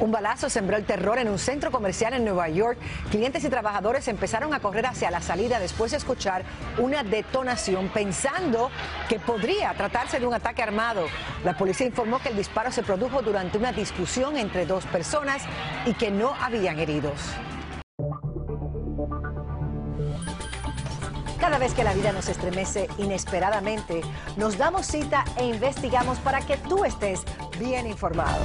Un balazo sembró el terror en un centro comercial en Nueva York. Clientes y trabajadores empezaron a correr hacia la salida después de escuchar una detonación pensando que podría tratarse de un ataque armado. La policía informó que el disparo se produjo durante una discusión entre dos personas y que no habían heridos. Cada vez que la vida nos estremece inesperadamente, nos damos cita e investigamos para que tú estés bien informado.